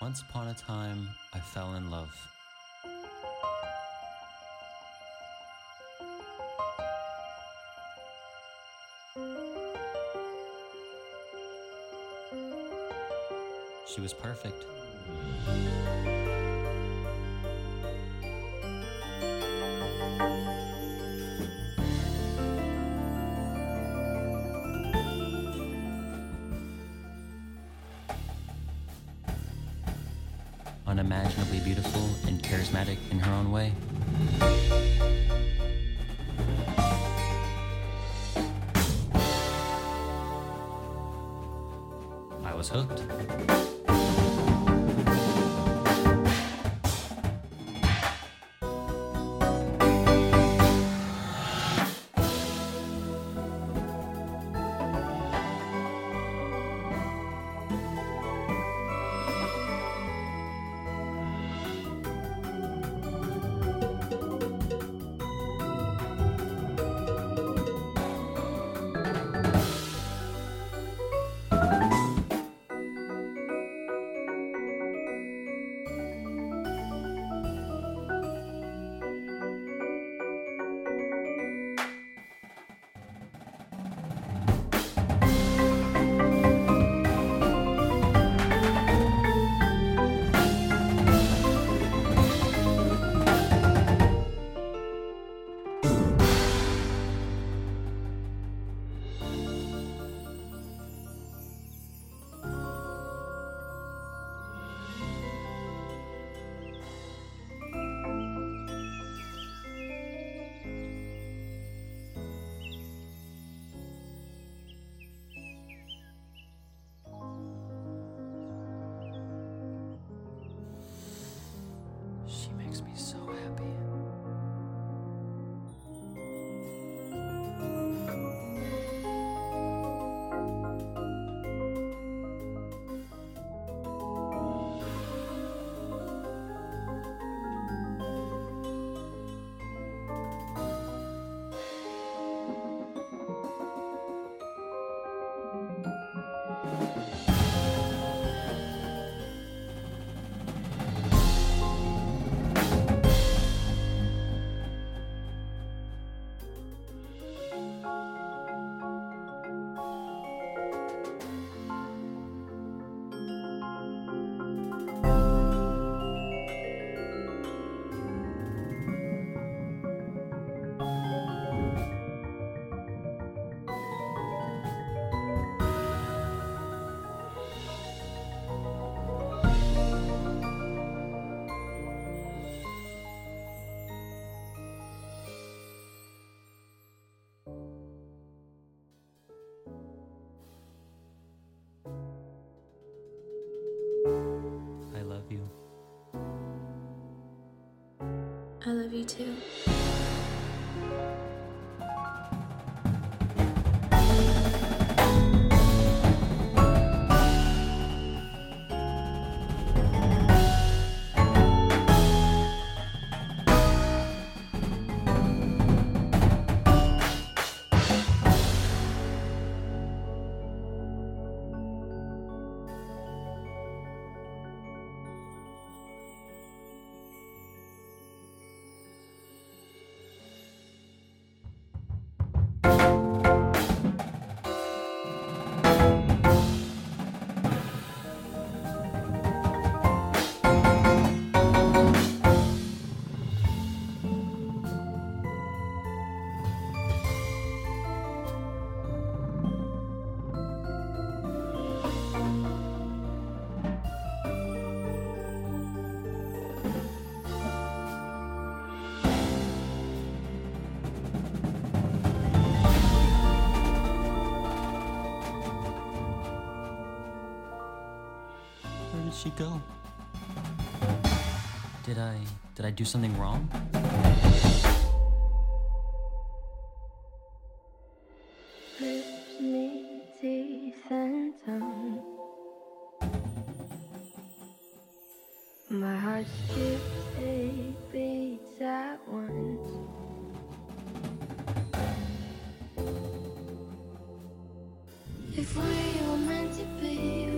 Once upon a time, I fell in love. She was perfect. Unimaginably beautiful and charismatic in her own way. I was hooked. I love you too. She go? Did I did I do something wrong? Lips, me, teeth, and tongue. My heart skips eight beats at once. If we were meant to be,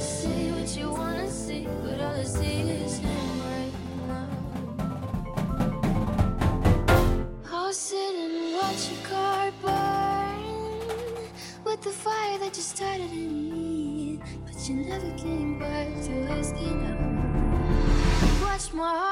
see what you wanna see, but all I see is him right now. I'll sit and watch your car burn with the fire that you started in me, but you never came back to asking. Watch my heart.